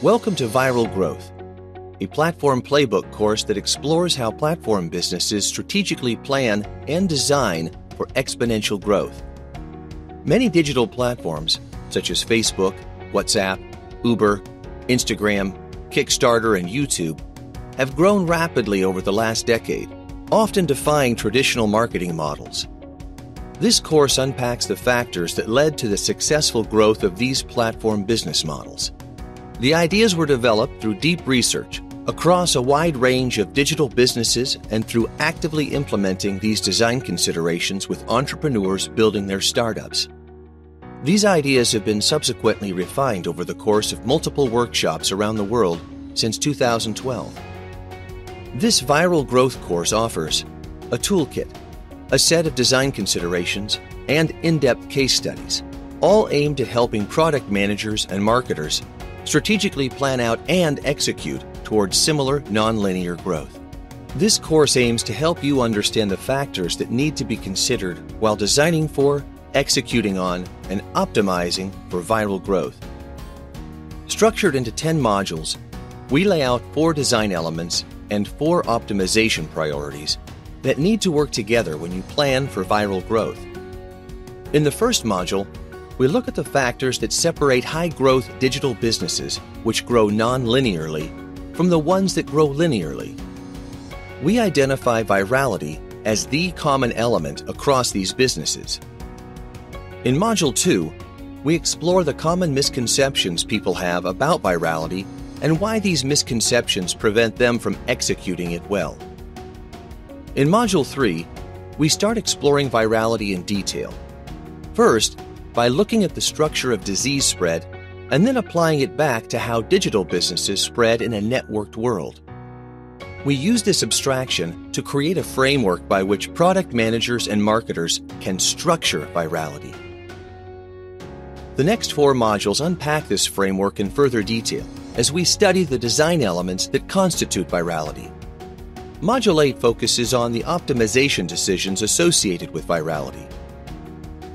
Welcome to Viral Growth, a platform playbook course that explores how platform businesses strategically plan and design for exponential growth. Many digital platforms, such as Facebook, WhatsApp, Uber, Instagram, Kickstarter, and YouTube, have grown rapidly over the last decade, often defying traditional marketing models. This course unpacks the factors that led to the successful growth of these platform business models. The ideas were developed through deep research across a wide range of digital businesses and through actively implementing these design considerations with entrepreneurs building their startups. These ideas have been subsequently refined over the course of multiple workshops around the world since 2012. This viral growth course offers a toolkit, a set of design considerations, and in depth case studies, all aimed at helping product managers and marketers strategically plan out and execute towards similar nonlinear growth. This course aims to help you understand the factors that need to be considered while designing for, executing on, and optimizing for viral growth. Structured into 10 modules, we lay out four design elements and four optimization priorities that need to work together when you plan for viral growth. In the first module, we look at the factors that separate high growth digital businesses, which grow non linearly, from the ones that grow linearly. We identify virality as the common element across these businesses. In Module 2, we explore the common misconceptions people have about virality and why these misconceptions prevent them from executing it well. In Module 3, we start exploring virality in detail. First, by looking at the structure of disease spread and then applying it back to how digital businesses spread in a networked world. We use this abstraction to create a framework by which product managers and marketers can structure virality. The next four modules unpack this framework in further detail as we study the design elements that constitute virality. Module 8 focuses on the optimization decisions associated with virality.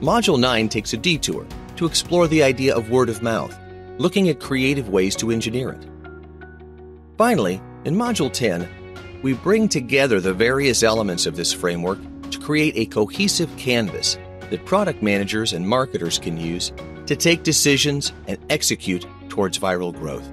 Module 9 takes a detour to explore the idea of word of mouth, looking at creative ways to engineer it. Finally, in Module 10, we bring together the various elements of this framework to create a cohesive canvas that product managers and marketers can use to take decisions and execute towards viral growth.